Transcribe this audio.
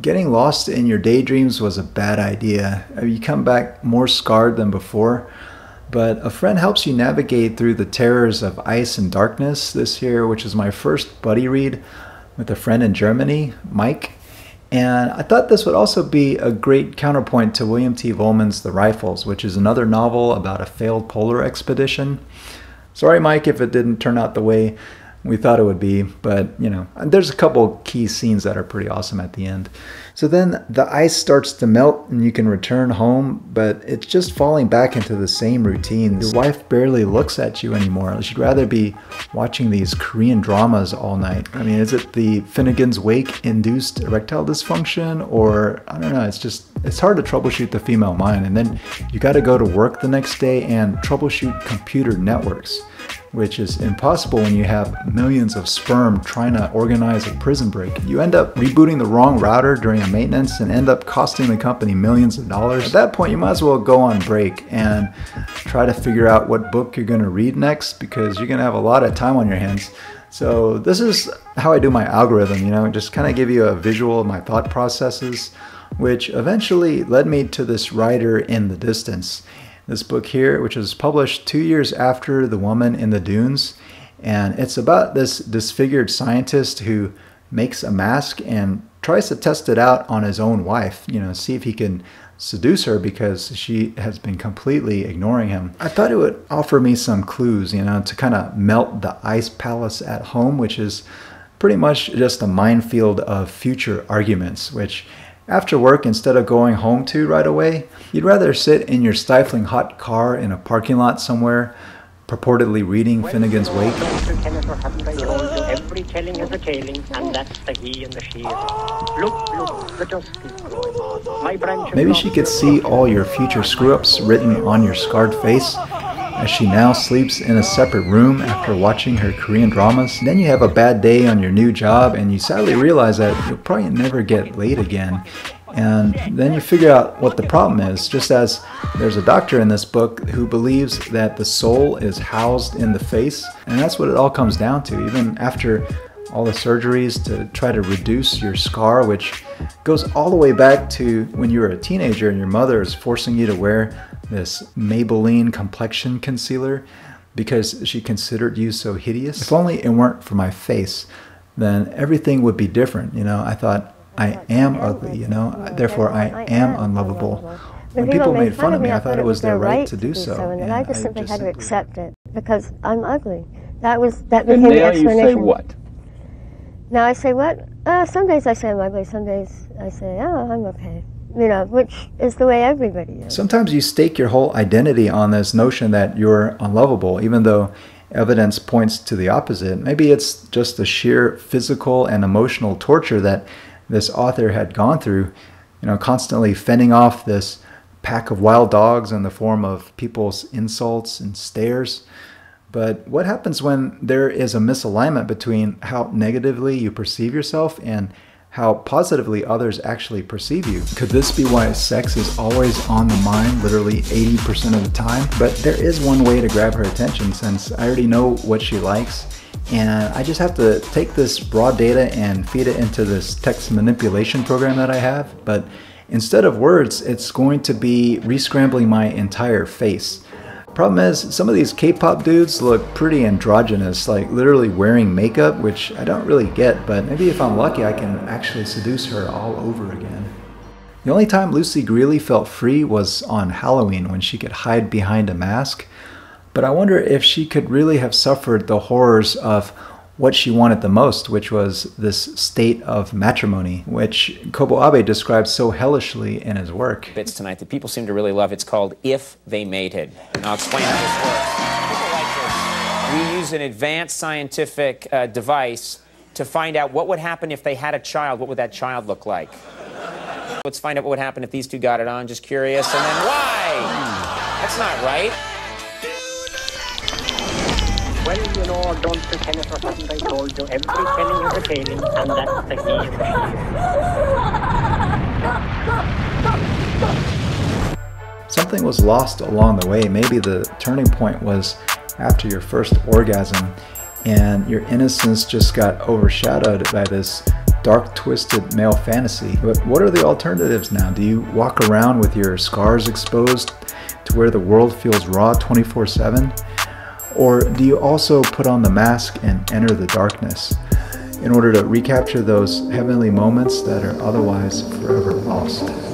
getting lost in your daydreams was a bad idea. Uh, you come back more scarred than before. But a friend helps you navigate through the terrors of ice and darkness this year, which is my first buddy read with a friend in Germany, Mike. And I thought this would also be a great counterpoint to William T. Vollmann's The Rifles, which is another novel about a failed polar expedition. Sorry, Mike, if it didn't turn out the way we thought it would be, but you know, there's a couple key scenes that are pretty awesome at the end. So then the ice starts to melt and you can return home, but it's just falling back into the same routine. Your wife barely looks at you anymore. She'd rather be watching these Korean dramas all night. I mean, is it the Finnegans Wake induced erectile dysfunction or I don't know, it's just it's hard to troubleshoot the female mind and then you got to go to work the next day and troubleshoot computer networks which is impossible when you have millions of sperm trying to organize a prison break. You end up rebooting the wrong router during a maintenance and end up costing the company millions of dollars. At that point, you might as well go on break and try to figure out what book you're going to read next because you're going to have a lot of time on your hands. So this is how I do my algorithm, you know, just kind of give you a visual of my thought processes, which eventually led me to this writer in the distance this book here, which was published two years after The Woman in the Dunes. And it's about this disfigured scientist who makes a mask and tries to test it out on his own wife, you know, see if he can seduce her because she has been completely ignoring him. I thought it would offer me some clues, you know, to kind of melt the ice palace at home, which is pretty much just a minefield of future arguments, which after work, instead of going home to right away, you'd rather sit in your stifling hot car in a parking lot somewhere, purportedly reading Finnegans Wake. Every telling has a tailing, and that's the he and the she. Look, look, the dust is growing. Maybe she could see all your future screw ups written on your scarred face as she now sleeps in a separate room after watching her Korean dramas. Then you have a bad day on your new job and you sadly realize that you'll probably never get laid again. And then you figure out what the problem is, just as there's a doctor in this book who believes that the soul is housed in the face. And that's what it all comes down to. Even after all the surgeries to try to reduce your scar, which goes all the way back to when you were a teenager and your mother is forcing you to wear this Maybelline complexion concealer because she considered you so hideous. If only it weren't for my face, then everything would be different. You know, I thought I am ugly, you know, therefore I am unlovable. When people made fun of me, I thought it was their right to do so. And I just simply had to accept it because I'm ugly. That was that became the explanation. you say what? Now I say what? Uh, some days I say I'm ugly. Some days I say, oh, I'm okay you know, which is the way everybody is. Sometimes you stake your whole identity on this notion that you're unlovable, even though evidence points to the opposite. Maybe it's just the sheer physical and emotional torture that this author had gone through, you know, constantly fending off this pack of wild dogs in the form of people's insults and stares. But what happens when there is a misalignment between how negatively you perceive yourself and how positively others actually perceive you. Could this be why sex is always on the mind, literally 80% of the time? But there is one way to grab her attention since I already know what she likes. And I just have to take this raw data and feed it into this text manipulation program that I have. But instead of words, it's going to be rescrambling my entire face. Problem is, some of these K-pop dudes look pretty androgynous, like literally wearing makeup, which I don't really get, but maybe if I'm lucky I can actually seduce her all over again. The only time Lucy Grealy felt free was on Halloween when she could hide behind a mask, but I wonder if she could really have suffered the horrors of what she wanted the most, which was this state of matrimony, which Kobo Abe describes so hellishly in his work. Bits tonight that people seem to really love. It's called If They Mated. And I'll explain how this works. We use an advanced scientific uh, device to find out what would happen if they had a child. What would that child look like? Let's find out what would happen if these two got it on. Just curious. And then why? That's not right. Well, you know, don't I told you. Every telling is a and that's the key. Something was lost along the way. Maybe the turning point was after your first orgasm and your innocence just got overshadowed by this dark, twisted male fantasy. But what are the alternatives now? Do you walk around with your scars exposed to where the world feels raw 24 7? Or do you also put on the mask and enter the darkness in order to recapture those heavenly moments that are otherwise forever lost?